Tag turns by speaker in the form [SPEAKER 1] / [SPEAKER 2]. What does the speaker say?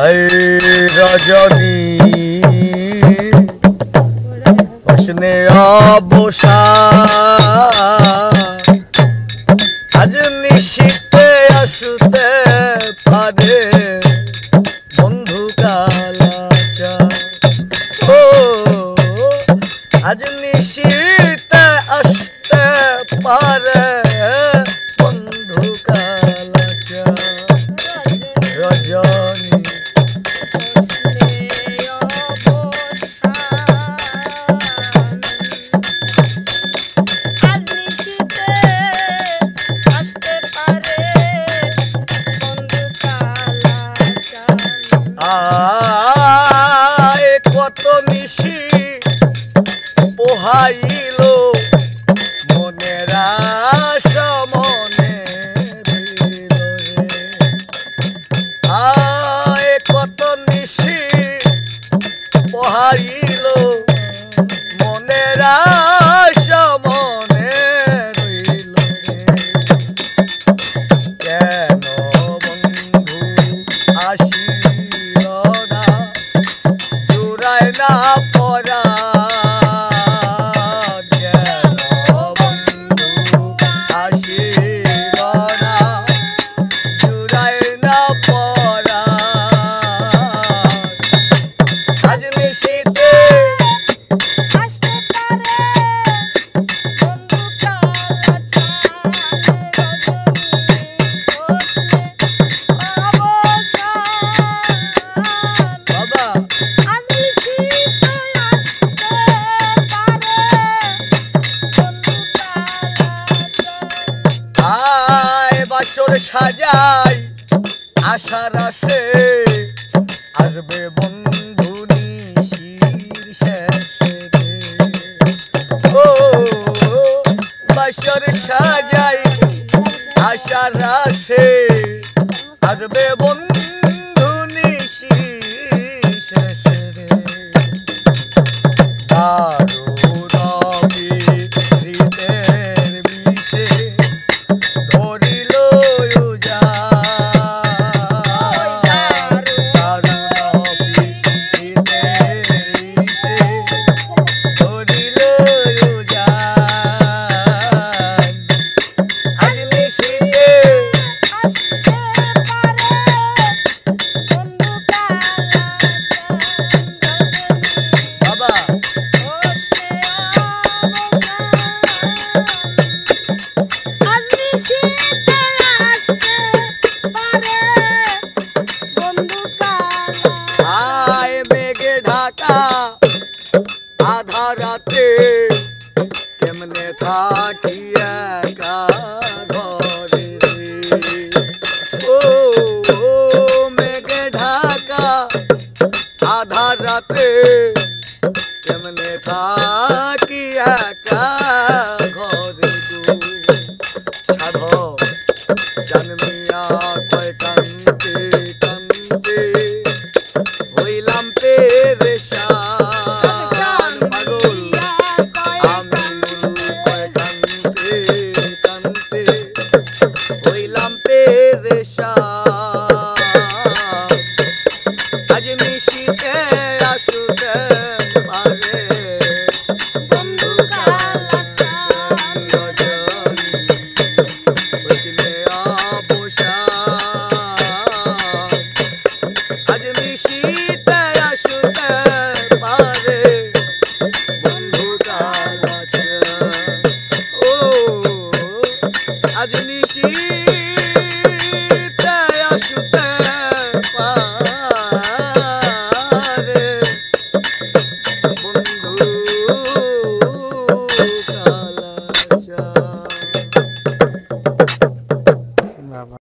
[SPEAKER 1] आए राजा नी उसने आ बोसा भाई। সাজাই আশার আসে আসবে বন্ধু নিশির শেষে ও বাসর সাজাই আশার আসে আসবে বন্ধু आधा रात्रि किमने था किया का ओ, ओ मैं गधा आधा रात्रि किमने था किया का की